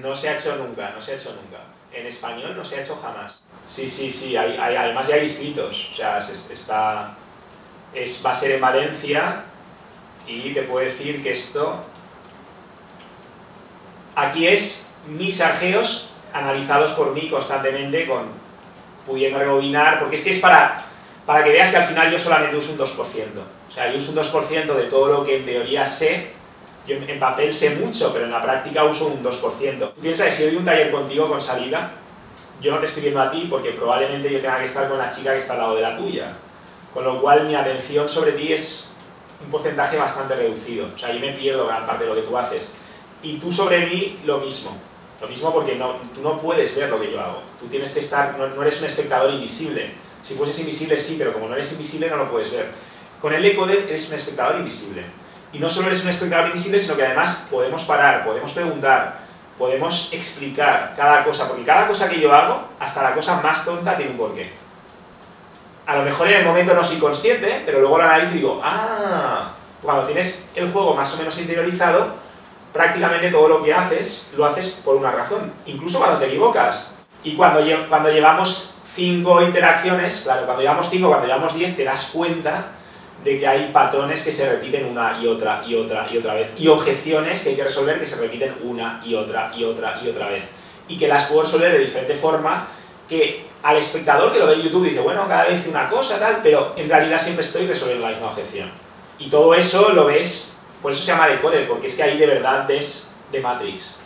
No se ha hecho nunca, no se ha hecho nunca. En español no se ha hecho jamás. Sí, sí, sí, hay, hay, además ya hay inscritos. O sea, está, es, va a ser en Valencia y te puedo decir que esto... Aquí es mis argeos analizados por mí constantemente, con pudiendo rebobinar, porque es que es para, para que veas que al final yo solamente uso un 2%. O sea, yo uso un 2% de todo lo que en teoría sé, yo en papel sé mucho, pero en la práctica uso un 2%. Tú piensas que si doy un taller contigo con salida, yo no te estoy viendo a ti porque probablemente yo tenga que estar con la chica que está al lado de la tuya. Con lo cual mi atención sobre ti es un porcentaje bastante reducido. O sea, yo me pierdo gran parte de lo que tú haces. Y tú sobre mí lo mismo. Lo mismo porque no, tú no puedes ver lo que yo hago. Tú tienes que estar, no, eres un espectador invisible. Si fueses invisible sí, pero como no eres invisible no lo puedes ver. Con el Decoded eres un espectador invisible. Y no solo eres un espectador invisible, sino que además podemos parar, podemos preguntar, podemos explicar cada cosa, porque cada cosa que yo hago, hasta la cosa más tonta, tiene un porqué. A lo mejor en el momento no soy consciente, pero luego lo analizo y digo, ah, cuando tienes el juego más o menos interiorizado, prácticamente todo lo que haces, lo haces por una razón, incluso cuando te equivocas. Y cuando, cuando llevamos cinco interacciones, claro, cuando llevamos cinco, cuando llevamos diez, te das cuenta de que hay patrones que se repiten una y otra y otra y otra vez, y objeciones que hay que resolver que se repiten una y otra y otra y otra vez, y que las puedo resolver de diferente forma que al espectador que lo ve en YouTube dice, bueno, cada vez una cosa, tal, pero en realidad siempre estoy resolviendo la misma objeción. Y todo eso lo ves, por eso se llama decoder, porque es que ahí de verdad ves de Matrix.